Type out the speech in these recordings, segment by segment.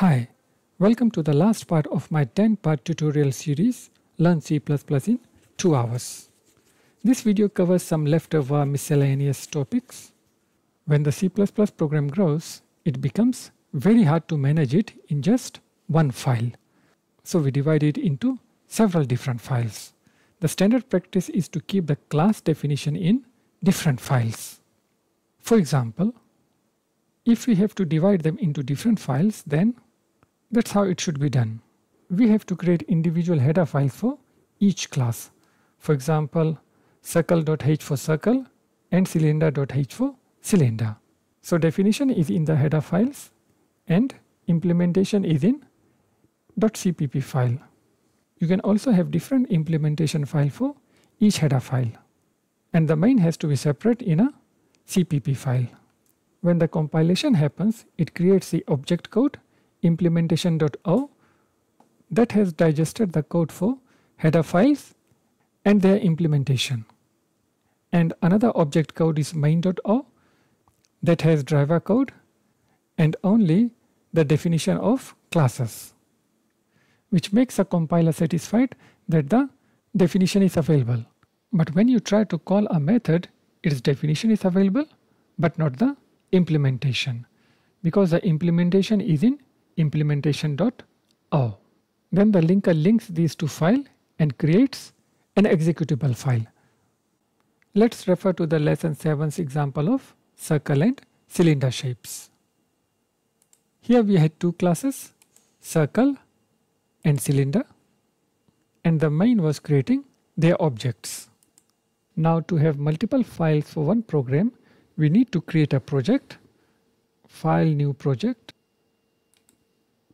Hi, welcome to the last part of my 10 part tutorial series Learn C++ in 2 hours. This video covers some leftover miscellaneous topics. When the C++ program grows, it becomes very hard to manage it in just one file. So we divide it into several different files. The standard practice is to keep the class definition in different files. For example, if we have to divide them into different files, then that's how it should be done. We have to create individual header files for each class. For example, circle.h for circle and cylinder.h for cylinder. So definition is in the header files and implementation is in .cpp file. You can also have different implementation file for each header file. And the main has to be separate in a CPP file. When the compilation happens, it creates the object code implementation.o that has digested the code for header files and their implementation. And another object code is main.o that has driver code and only the definition of classes, which makes a compiler satisfied that the definition is available. But when you try to call a method, its definition is available, but not the implementation, because the implementation is in implementation.o. Then the linker links these two files and creates an executable file. Let's refer to the lesson 7's example of circle and cylinder shapes. Here we had two classes, circle and cylinder, and the main was creating their objects. Now to have multiple files for one program, we need to create a project, file new project,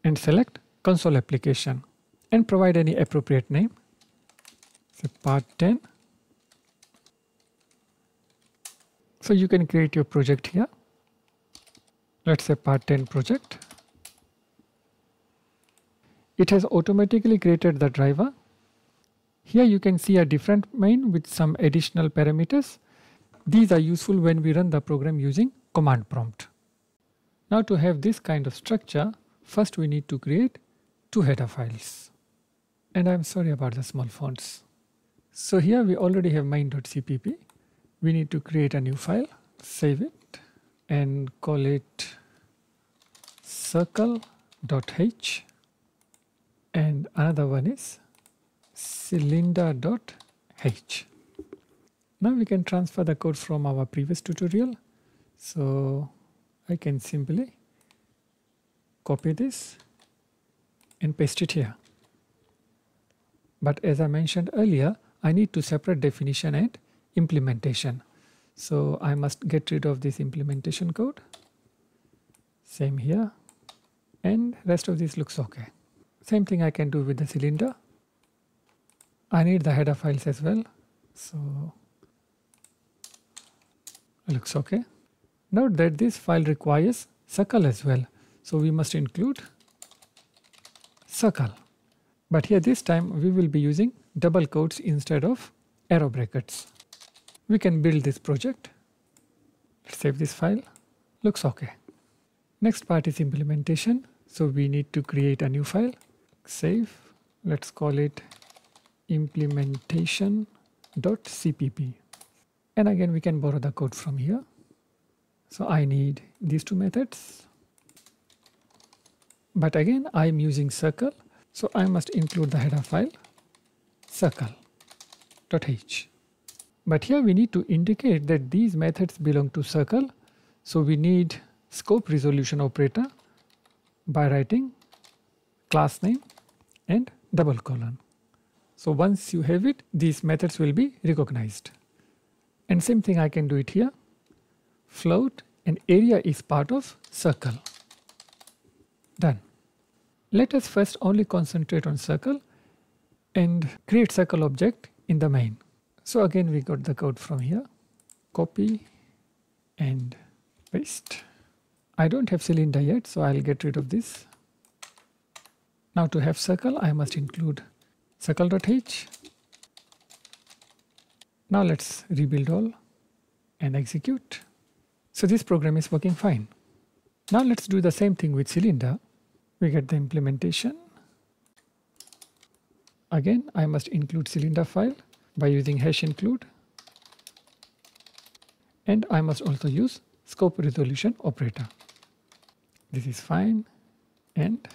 and select console application and provide any appropriate name. Say part 10. So you can create your project here. Let's say part 10 project. It has automatically created the driver. Here you can see a different main with some additional parameters. These are useful when we run the program using command prompt. Now to have this kind of structure, First we need to create two header files. And I'm sorry about the small fonts. So here we already have main.cpp. We need to create a new file, save it, and call it circle.h. And another one is cylinder.h. Now we can transfer the code from our previous tutorial. So I can simply copy this and paste it here. But as I mentioned earlier, I need to separate definition and implementation. So I must get rid of this implementation code. Same here. And rest of this looks okay. Same thing I can do with the cylinder. I need the header files as well. So looks okay. Note that this file requires circle as well. So we must include circle. But here this time we will be using double quotes instead of arrow brackets. We can build this project. Let's save this file. Looks okay. Next part is implementation. So we need to create a new file. Save. Let's call it implementation.cpp. And again we can borrow the code from here. So I need these two methods but again, I am using circle, so I must include the header file circle.h. But here we need to indicate that these methods belong to circle, so we need scope resolution operator by writing class name and double colon. So once you have it, these methods will be recognized. And same thing I can do it here. Float and area is part of circle. Done. Let us first only concentrate on circle and create circle object in the main. So again we got the code from here. Copy and paste. I don't have cylinder yet so I'll get rid of this. Now to have circle I must include circle.h. Now let's rebuild all and execute. So this program is working fine. Now let's do the same thing with cylinder. We get the implementation. Again, I must include cylinder file by using hash include. And I must also use scope resolution operator. This is fine and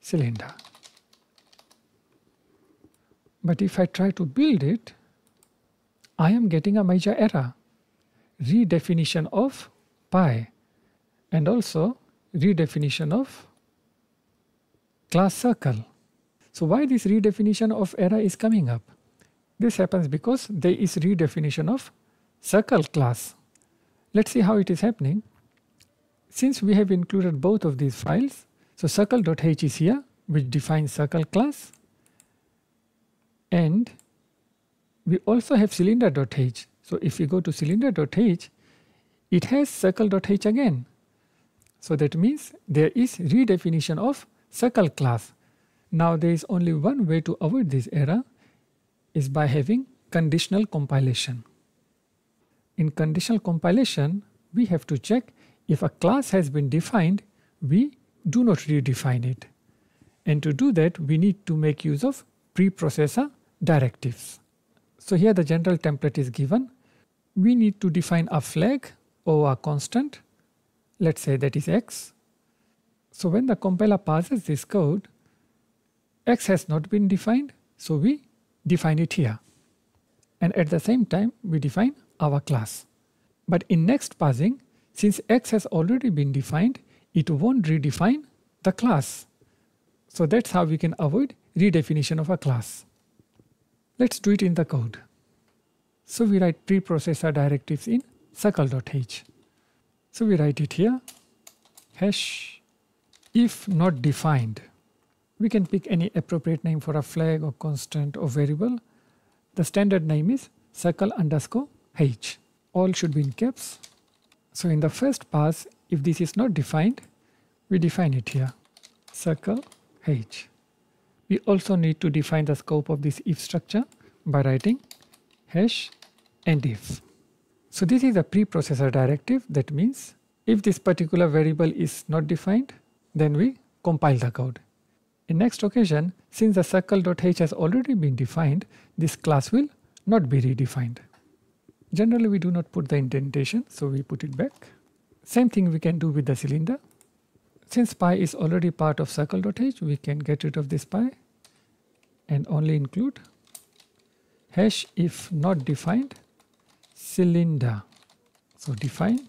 cylinder. But if I try to build it, I am getting a major error. Redefinition of pi and also redefinition of class circle. So why this redefinition of error is coming up? This happens because there is redefinition of circle class. Let's see how it is happening. Since we have included both of these files, so circle.h is here, which defines circle class. And we also have cylinder.h. So if we go to cylinder.h, it has circle.h again. So that means there is redefinition of circle class. Now there is only one way to avoid this error is by having conditional compilation. In conditional compilation, we have to check if a class has been defined, we do not redefine it. And to do that, we need to make use of preprocessor directives. So here the general template is given. We need to define a flag or a constant. Let's say that is x. So when the compiler passes this code, x has not been defined, so we define it here. And at the same time, we define our class. But in next passing, since x has already been defined, it won't redefine the class. So that's how we can avoid redefinition of a class. Let's do it in the code. So we write preprocessor directives in circle.h. So we write it here, hash if not defined. We can pick any appropriate name for a flag or constant or variable. The standard name is circle underscore h. All should be in caps. So in the first pass, if this is not defined, we define it here, circle h. We also need to define the scope of this if structure by writing hash end if. So this is a preprocessor directive that means if this particular variable is not defined then we compile the code. In next occasion since the circle.h has already been defined this class will not be redefined. Generally we do not put the indentation so we put it back. Same thing we can do with the cylinder. Since pi is already part of circle.h, we can get rid of this pi and only include hash if not defined cylinder. So define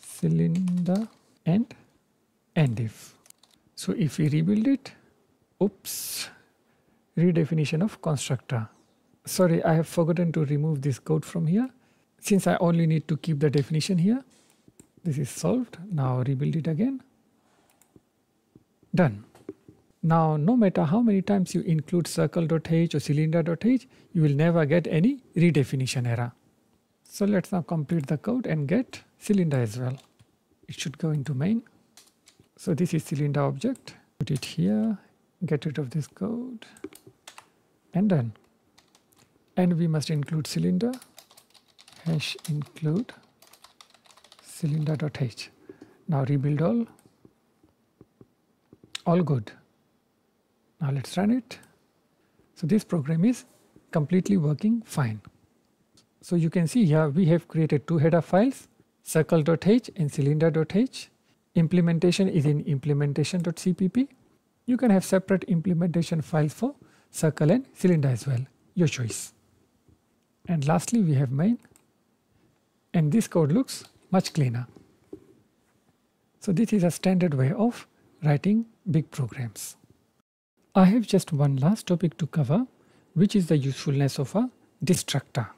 cylinder and end if. So if we rebuild it, oops, redefinition of constructor. Sorry, I have forgotten to remove this code from here. Since I only need to keep the definition here, this is solved. Now rebuild it again. Done. Now, no matter how many times you include circle.h or cylinder.h, you will never get any redefinition error. So let's now complete the code and get cylinder as well. It should go into main. So this is cylinder object. Put it here, get rid of this code, and done. And we must include cylinder, hash include cylinder.h. Now rebuild all all good. Now let's run it. So this program is completely working fine. So you can see here we have created two header files circle.h and cylinder.h. Implementation is in implementation.cpp. You can have separate implementation files for circle and cylinder as well, your choice. And lastly we have main and this code looks much cleaner. So this is a standard way of writing big programs. I have just one last topic to cover, which is the usefulness of a destructor.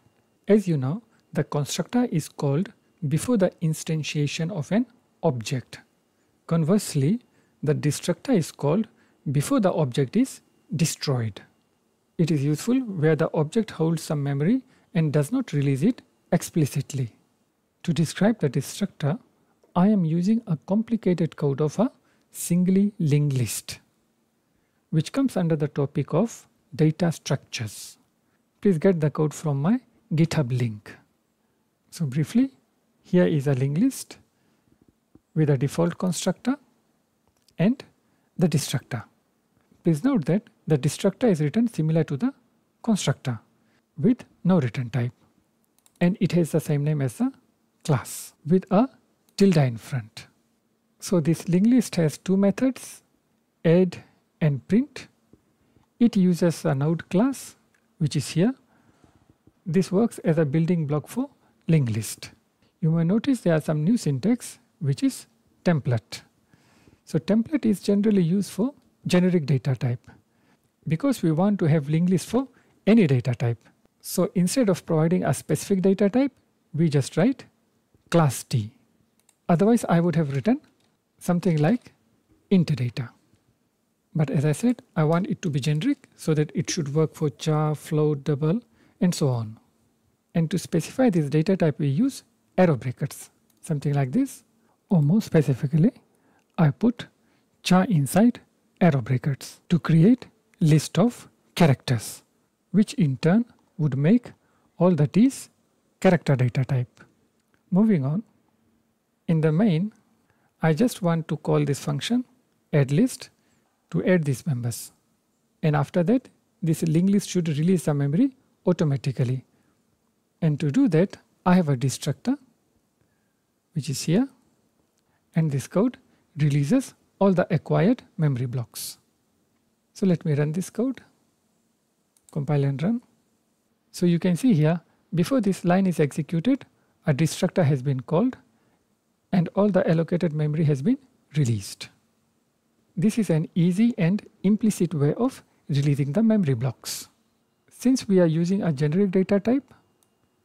As you know, the constructor is called before the instantiation of an object. Conversely, the destructor is called before the object is destroyed. It is useful where the object holds some memory and does not release it explicitly. To describe the destructor, I am using a complicated code of a singly linked list, which comes under the topic of data structures. Please get the code from my GitHub link. So briefly, here is a linked list with a default constructor and the destructor. Please note that the destructor is written similar to the constructor with no return type and it has the same name as the class with a tilde in front. So this linked list has two methods add and print. It uses a node class which is here. This works as a building block for linked list. You may notice there are some new syntax which is template. So template is generally used for generic data type because we want to have linked list for any data type. So instead of providing a specific data type, we just write class T. Otherwise, I would have written something like int data. But as I said, I want it to be generic so that it should work for char, float, double, and so on. And to specify this data type, we use arrow brackets, something like this. Or more specifically, I put char inside arrow brackets to create list of characters, which in turn would make all that is character data type. Moving on, in the main, I just want to call this function add list to add these members. And after that, this linked list should release the memory automatically. And to do that, I have a destructor, which is here. And this code releases all the acquired memory blocks. So let me run this code, compile and run. So you can see here, before this line is executed, a destructor has been called and all the allocated memory has been released. This is an easy and implicit way of releasing the memory blocks. Since we are using a generic data type,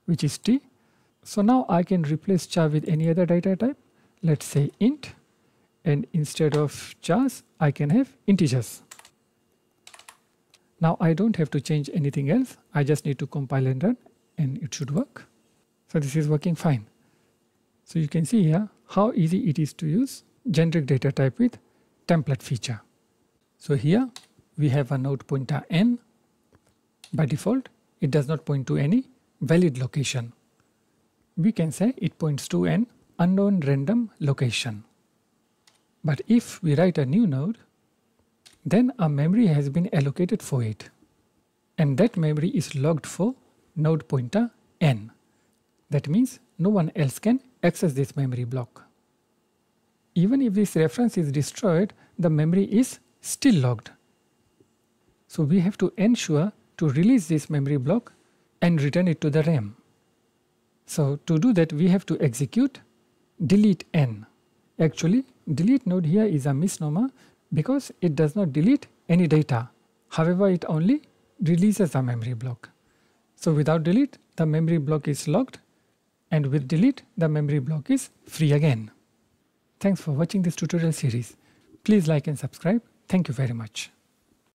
which is t, so now I can replace char with any other data type. Let's say int, and instead of chars, I can have integers. Now I don't have to change anything else. I just need to compile and run and it should work. So this is working fine. So you can see here how easy it is to use generic data type with template feature. So here we have a node pointer n. By default, it does not point to any valid location. We can say it points to an unknown random location. But if we write a new node, then a memory has been allocated for it. And that memory is logged for node pointer n. That means no one else can access this memory block. Even if this reference is destroyed, the memory is still logged. So we have to ensure to release this memory block and return it to the RAM. So to do that, we have to execute delete n. Actually, delete node here is a misnomer because it does not delete any data. However, it only releases a memory block. So without delete, the memory block is locked and with delete, the memory block is free again. Thanks for watching this tutorial series. Please like and subscribe. Thank you very much.